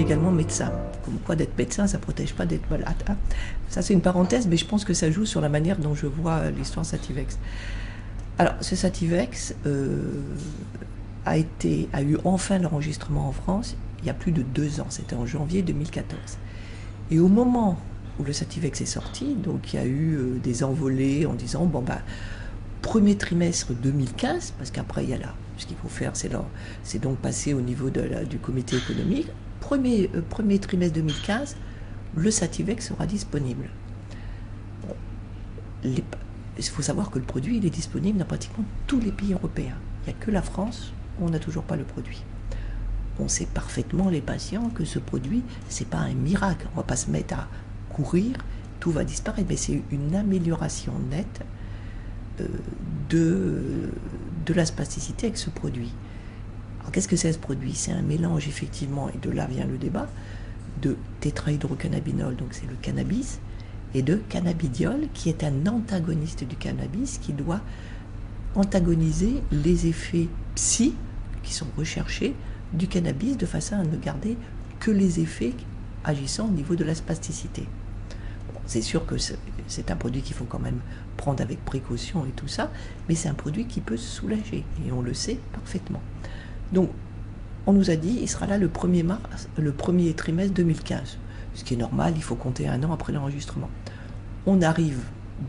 également médecin. Comme quoi d'être médecin, ça ne protège pas d'être malade. Hein. Ça c'est une parenthèse, mais je pense que ça joue sur la manière dont je vois l'histoire Sativex. Alors ce Sativex euh, a, été, a eu enfin l'enregistrement en France il y a plus de deux ans, c'était en janvier 2014. Et au moment où le Sativex est sorti, donc il y a eu euh, des envolées en disant, bon ben, premier trimestre 2015, parce qu'après il y a là, ce qu'il faut faire, c'est, donc passer au niveau du comité économique, premier, euh, premier trimestre 2015, le Sativex sera disponible. il faut savoir que le produit est disponible dans pratiquement tous les pays européens. Il n'y a que la France où on n'a toujours pas le produit on sait parfaitement les patients que ce produit, c'est pas un miracle. On va pas se mettre à courir, tout va disparaître, mais c'est une amélioration nette euh, de, de la spasticité avec ce produit. Alors qu'est-ce que c'est ce produit? C'est un mélange effectivement, et de là vient le débat, de tétrahydrocannabinol, donc c'est le cannabis, et de cannabidiol, qui est un antagoniste du cannabis, qui doit antagoniser les effets psy qui sont recherchés du cannabis de façon à ne garder que les effets agissant au niveau de la spasticité. c'est sûr que c'est un produit qu'il faut quand même prendre avec précaution et tout ça, mais c'est un produit qui peut soulager, et on le sait parfaitement. Donc, on nous a dit, il sera là le 1er, mars, le premier trimestre 2015, ce qui est normal, il faut compter un an après l'enregistrement. On arrive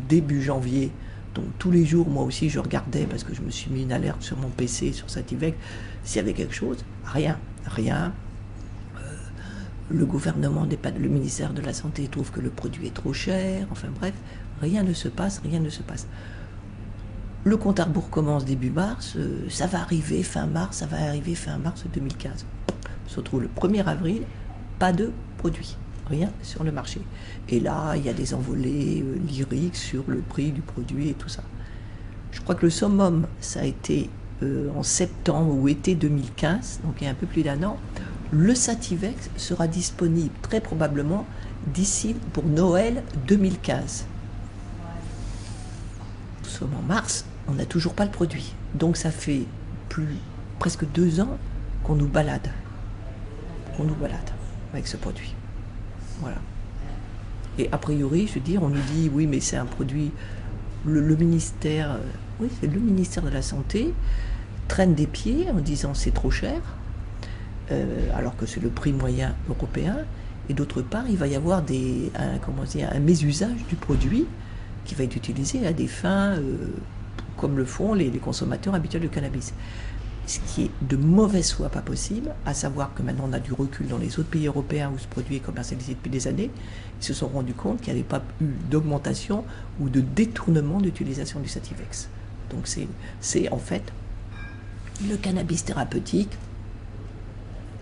début janvier, donc tous les jours, moi aussi, je regardais, parce que je me suis mis une alerte sur mon PC, sur Sativec, s'il y avait quelque chose, rien, rien. Euh, le gouvernement, le ministère de la Santé trouve que le produit est trop cher, enfin bref, rien ne se passe, rien ne se passe. Le compte à rebours commence début mars, euh, ça va arriver fin mars, ça va arriver fin mars 2015. On se retrouve le 1er avril, pas de produit, rien sur le marché. Et là, il y a des envolées euh, lyriques sur le prix du produit et tout ça. Je crois que le summum, ça a été euh, en septembre ou été 2015, donc il y a un peu plus d'un an, le Sativex sera disponible très probablement d'ici pour Noël 2015. Nous sommes en mars, on n'a toujours pas le produit. Donc ça fait plus presque deux ans qu'on nous balade. Qu'on nous balade avec ce produit. Voilà. Et a priori, je veux dire, on nous dit oui, mais c'est un produit. Le, ministère, oui, c'est le ministère de la Santé traîne des pieds en disant c'est trop cher, euh, alors que c'est le prix moyen européen. Et d'autre part, il va y avoir des, un, comment dire, un mésusage du produit qui va être utilisé à des fins euh, comme le font les, consommateurs habituels de cannabis ce qui est de mauvaise foi pas possible, à savoir que maintenant on a du recul dans les autres pays européens où ce produit est commercialisé depuis des années, ils se sont rendus compte qu'il n'y avait pas eu d'augmentation ou de détournement d'utilisation du Sativex. Donc c'est en fait le cannabis thérapeutique,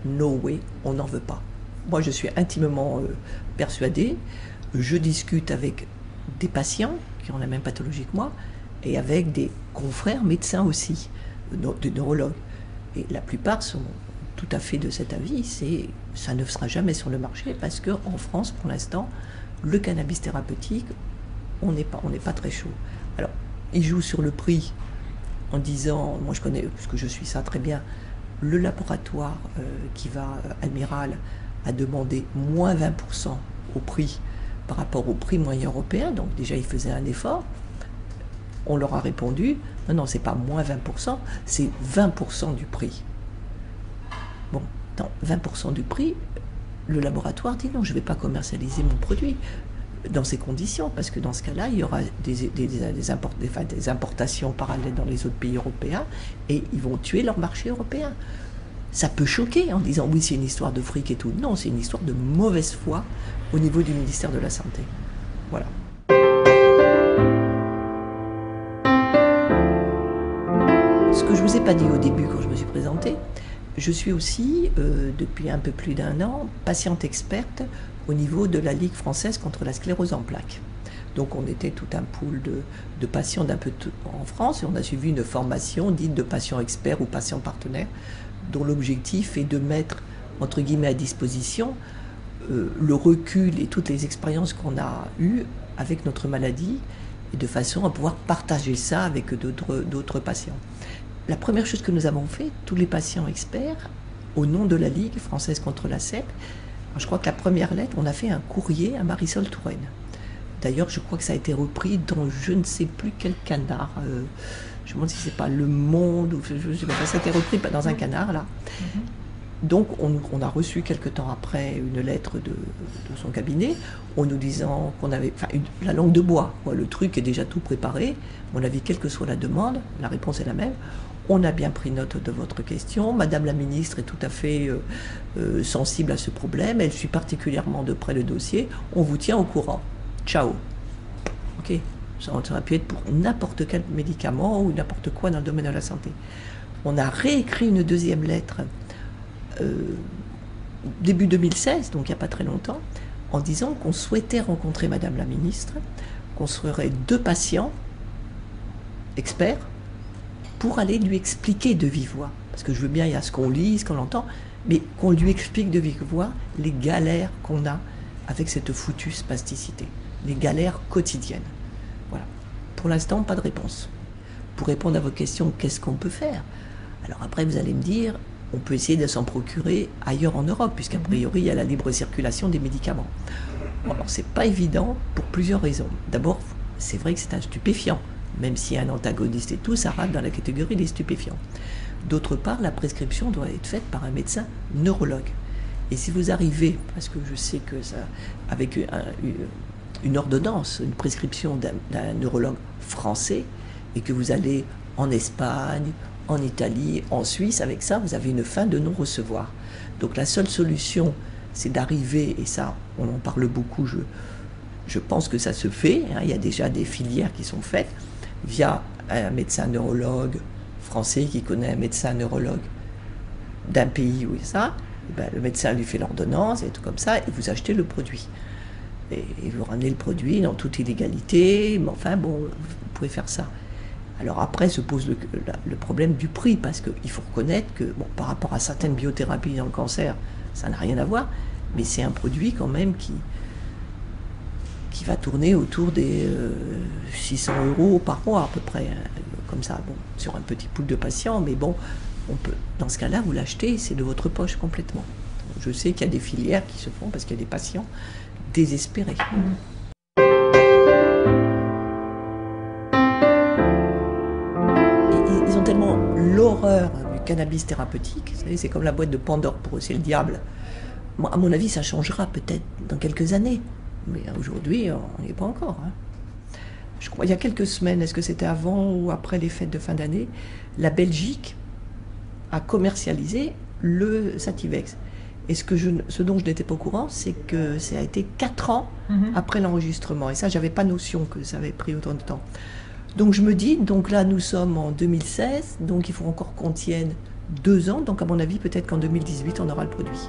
no way, on n'en veut pas. Moi je suis intimement euh, persuadé, je discute avec des patients qui ont la même pathologie que moi et avec des confrères médecins aussi de neurologues. Et la plupart sont tout à fait de cet avis, c'est ça ne sera jamais sur le marché parce qu'en France, pour l'instant, le cannabis thérapeutique, on n'est pas, très chaud. Alors, ils jouent sur le prix en disant, moi je connais, parce que je suis ça très bien, le laboratoire euh, qui va, euh, Admiral, a demandé moins 20% au prix par rapport au prix moyen européen, donc déjà ils faisaient un effort. On leur a répondu, non, non, c'est pas moins 20%, c'est 20% du prix. Bon, dans 20% du prix, le laboratoire dit non, je ne vais pas commercialiser mon produit dans ces conditions, parce que dans ce cas-là, il y aura des, des, importations parallèles dans les autres pays européens et ils vont tuer leur marché européen. Ça peut choquer en disant oui, c'est une histoire de fric et tout. Non, c'est une histoire de mauvaise foi au niveau du ministère de la Santé. Voilà. Pas dit au début quand je me suis présentée, je suis aussi, euh, depuis un peu plus d'un an, patiente experte au niveau de la Ligue française contre la sclérose en plaques. Donc on était tout un pool de, patients d'un peu en France et on a suivi une formation dite de patients experts ou patients partenaires dont l'objectif est de mettre entre guillemets à disposition euh, le recul et toutes les expériences qu'on a eues avec notre maladie et de façon à pouvoir partager ça avec d'autres patients. La première chose que nous avons fait, tous les patients experts au nom de la Ligue française contre la CEP. Je crois que la première lettre, on a fait un courrier à Marisol Touraine. D'ailleurs, je crois que ça a été repris dans je ne sais plus quel canard. Euh, je me demande si c'est pas Le Monde ou je, sais pas. Ça a été repris dans un canard là. Mhm. Donc, on, a reçu quelque temps après une lettre de, son cabinet en nous disant qu'on avait, enfin, la langue de bois, le truc est déjà tout préparé. On a dit, quelle que soit la demande, la réponse est la même. On a bien pris note de votre question. Madame la ministre est tout à fait euh, euh, sensible à ce problème. Elle suit particulièrement de près le dossier. On vous tient au courant. Ciao. Ok. Ça aurait pu être pour n'importe quel médicament ou n'importe quoi dans le domaine de la santé. On a réécrit une deuxième lettre euh, début 2016, donc il n'y a pas très longtemps, en disant qu'on souhaitait rencontrer Madame la ministre, qu'on serait deux patients experts pour aller lui expliquer de vive voix. Parce que je veux bien, il y a ce qu'on lit, ce qu'on entend, mais qu'on lui explique de vive voix les galères qu'on a avec cette foutue spasticité, les galères quotidiennes. Voilà. Pour l'instant, pas de réponse. Pour répondre à vos questions, qu'est-ce qu'on peut faire? Alors après, vous allez me dire, on peut essayer de s'en procurer ailleurs en Europe, puisqu'a mhm. priori, il y a la libre circulation des médicaments. alors, c'est pas évident pour plusieurs raisons. D'abord, c'est vrai que c'est un stupéfiant, même a un antagoniste et tout, ça rentre dans la catégorie des stupéfiants. D'autre part, la prescription doit être faite par un médecin neurologue. Et si vous arrivez, parce que je sais que ça, avec une ordonnance, une prescription d'un neurologue français, et que vous allez en Espagne en Italie, en Suisse, avec ça, vous avez une fin de non-recevoir. Donc la seule solution, c'est d'arriver, et ça, on en parle beaucoup, je, je pense que ça se fait, hein, il y a déjà des filières qui sont faites, via un médecin neurologue français qui connaît un médecin neurologue d'un pays où il y a ça, ben, le médecin lui fait l'ordonnance et tout comme ça, et vous achetez le produit. Et, et vous ramenez le produit dans toute illégalité, mais enfin bon, vous pouvez faire ça. Alors après se pose le, problème du prix, parce qu'il faut reconnaître que bon, par rapport à certaines biothérapies dans le cancer, ça n'a rien à voir, mais c'est un produit quand même qui, qui va tourner autour des 600 euh, euros par mois à peu près, hein, comme ça, bon, sur un petit pool de patients, mais bon, on peut, dans ce cas-là, vous l'achetez, c'est de votre poche complètement. Je sais qu'il y a des filières qui se font parce qu'il y a des patients désespérés. Mmh. l'horreur du cannabis thérapeutique. Vous savez, c'est comme la boîte de Pandore pour eux, c'est le diable. à mon avis, ça changera peut-être dans quelques années. Mais aujourd'hui, on n'y est pas encore. Hein. Je crois, il y a quelques semaines, est-ce que c'était avant ou après les fêtes de fin d'année, la Belgique a commercialisé le Sativex. Et ce, que je, ce dont je n'étais pas au courant, c'est que ça a été 4 ans mhm. après l'enregistrement. Et ça, j'avais pas notion que ça avait pris autant de temps. Donc je me dis, donc là nous sommes en 2016, donc il faut encore qu'on tienne deux ans, donc à mon avis peut-être qu'en 2018 on aura le produit.